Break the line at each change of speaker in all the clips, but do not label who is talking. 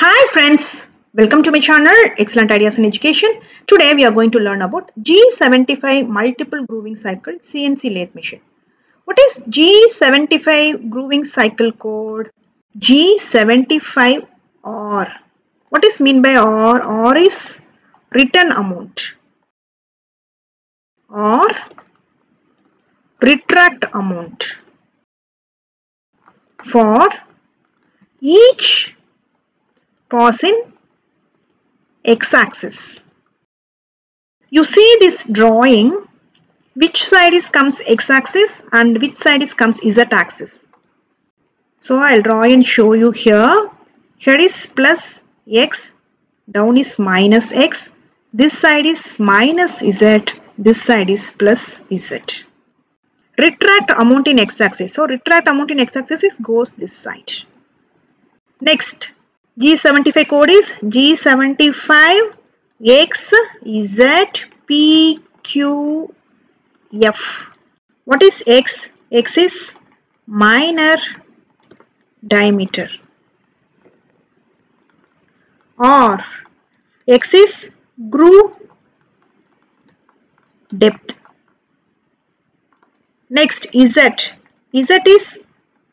Hi friends, welcome to my channel Excellent Ideas in Education. Today we are going to learn about G75 multiple grooving cycle CNC lathe machine. What is G75 grooving cycle code? G75 R. What is mean by R? R is return amount or retract amount for each pause in x-axis. You see this drawing, which side is comes x-axis and which side is comes z-axis. So I'll draw and show you here. Here is plus x, down is minus x, this side is minus z, this side is plus z. Retract amount in x-axis. So retract amount in x-axis is goes this side. Next, G75 code is G75 X Z P Q F. What is X? X is minor diameter. Or X is groove depth. Next Z. Z is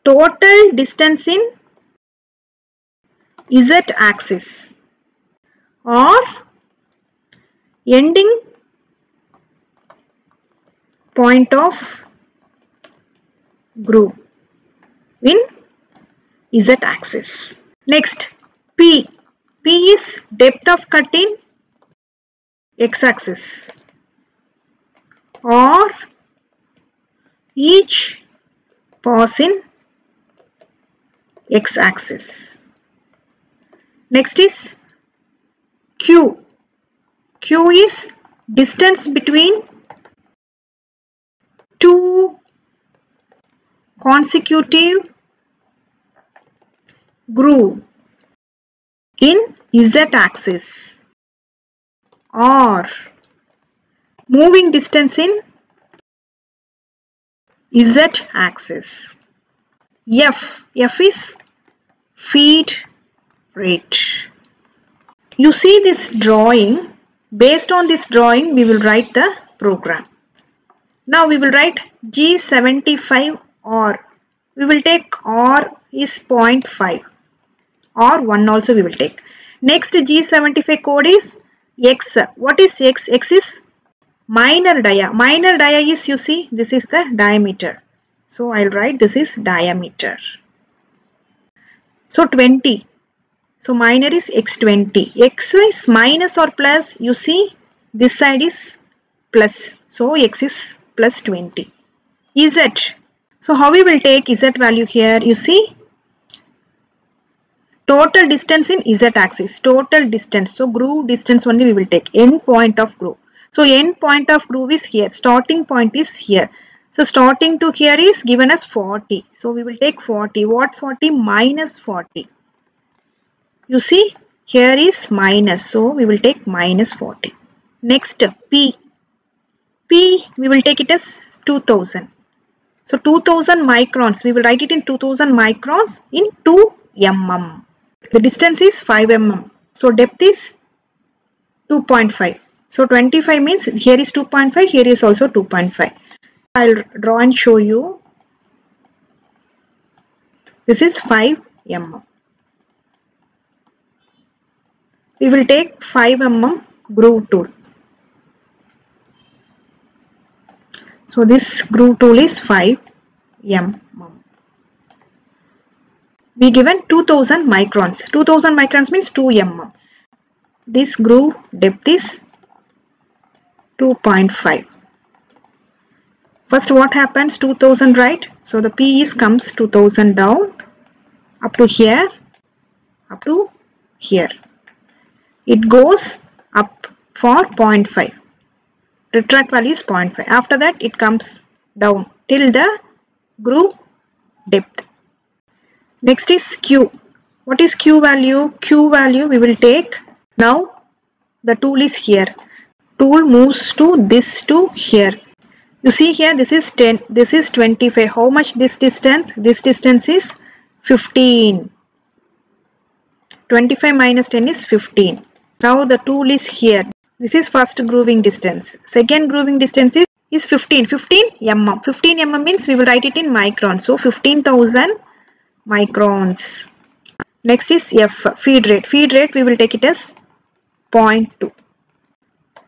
total distance in Z axis or ending point of groove in Z axis. Next P. P is depth of cut in X axis or each pause in X axis. Next is Q. Q is distance between two consecutive groove in Z axis or moving distance in Z axis. F. F is feed rate. You see this drawing. Based on this drawing, we will write the program. Now we will write G75 R. We will take R is 0.5 or 1 also we will take. Next G75 code is X. What is X? X is minor dia. Minor dia is you see this is the diameter. So I'll write this is diameter. So 20. So minor is x20. x is minus or plus. You see this side is plus. So x is plus 20. Z. So how we will take Z value here? You see total distance in Z axis. Total distance. So groove distance only we will take. End point of groove. So end point of groove is here. Starting point is here. So starting to here is given as 40. So we will take 40. What 40? Minus 40. You see here is minus. So we will take minus 40. Next P. P we will take it as 2000. So 2000 microns. We will write it in 2000 microns in 2 mm. The distance is 5 mm. So depth is 2.5. So 25 means here is 2.5. Here is also 2.5. I'll draw and show you. This is 5 mm. We will take 5 mm groove tool. So this groove tool is 5 mm. We given 2000 microns. 2000 microns means 2 mm. This groove depth is 2.5. First what happens 2000 right? So the P is comes 2000 down up to here up to here. It goes up for 0.5. Retract value is 0.5. After that it comes down till the groove depth. Next is Q. What is Q value? Q value we will take. Now the tool is here. Tool moves to this to here. You see here this is 10, this is 25. How much this distance? This distance is 15. 25 minus 10 is 15. Now the tool is here. This is first grooving distance. Second grooving distance is, is 15. 15 mm. 15 mm means we will write it in microns. So 15,000 microns. Next is F, feed rate. Feed rate we will take it as 0.2.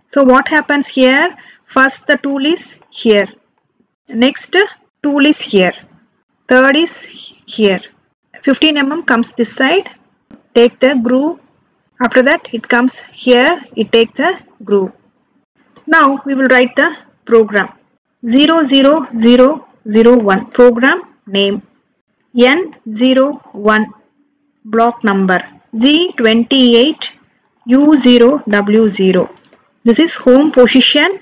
So what happens here? First the tool is here. Next tool is here. Third is here. 15 mm comes this side. Take the groove. After that it comes here. It take the groove. Now we will write the program. 00001 program name. N01 block number. G28 U0W0. This is home position.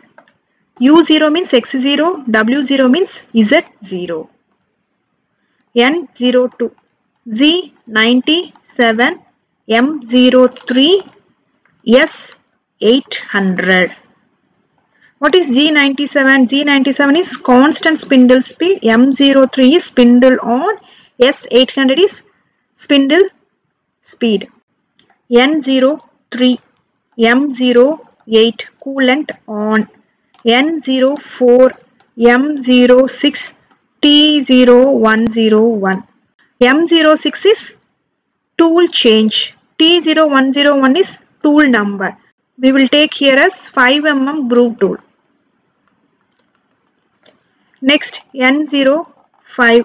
U0 means X0, W0 means Z0. N02, G97, M03, S800. What is G97? G97 is constant spindle speed, M03 is spindle on, S800 is spindle speed. N03, M08 coolant on, N04, M06 T0101. M06 is tool change. T0101 is tool number. We will take here as 5 mm groove tool. Next N05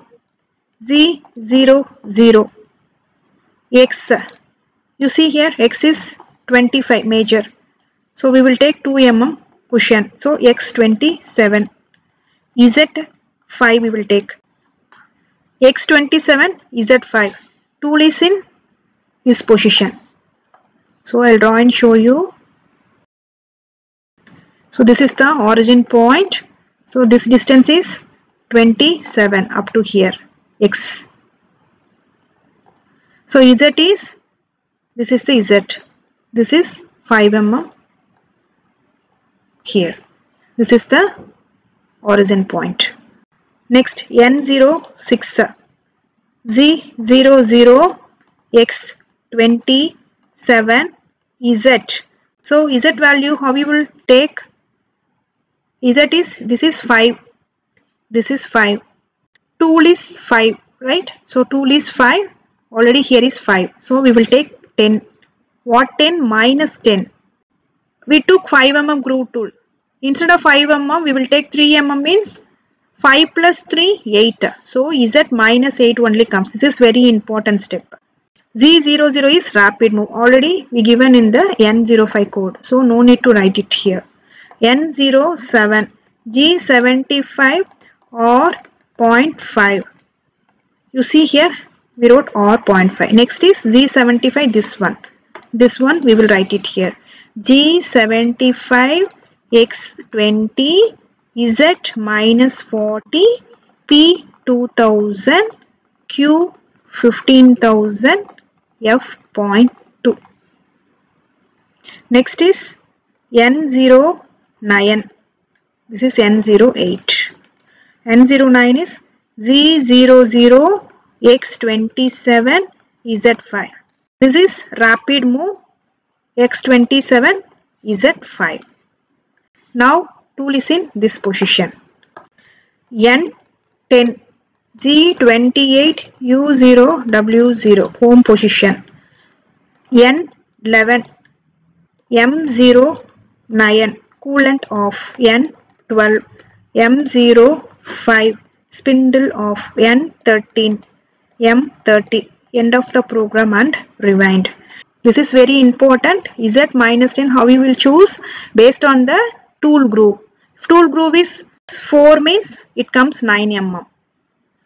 G00 X. You see here X is 25 major. So we will take 2 mm cushion. So X27 Z 5 we will take. X27 Z5. Tool is in this position. So I'll draw and show you. So this is the origin point. So this distance is 27 up to here. X. So Z is, this is the Z. This is 5 mm here. This is the origin point. Next N06 G00 X27 Z. So Z value how we will take? Z is this is 5 this is 5 tool is 5 right? So tool is 5 already here is 5 so we will take 10 what 10 minus 10 we took 5 mm groove tool. Instead of 5 mm we will take 3 mm means 5 plus 3 8 so z minus 8 only comes. This is very important step g00 is rapid move. Already we given in the n05 code. So no need to write it here. N07 g75 r 0.5 you see here we wrote r 0.5 next is g75 this one. This one we will write it here. G75 x20 z minus 40 p 2000 q 15000 f 0.2 next is n09 this is n08 n09 is g00 x27 z5 this is rapid move x27 z5 now tool is in this position. N10 g28 u0 w0 home position. N11 m09 coolant off n12 m05 spindle of n13 m30 end of the program and rewind. This is very important. Z minus 10 how we will choose? Based on the tool groove. If tool groove is 4 means it comes 9 mm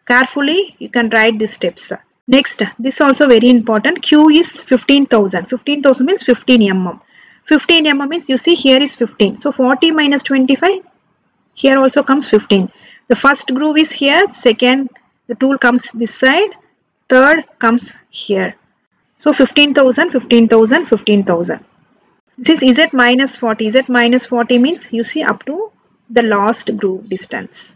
carefully you can write these steps. Next this also very important. Q is 15000 15000 means 15 mm 15 mm means you see here is 15 so 40 minus 25 here also comes 15 the first groove is here second the tool comes this side third comes here. So 15000 15000 15000 this is z minus 40 z minus 40 means you see up to the last groove distance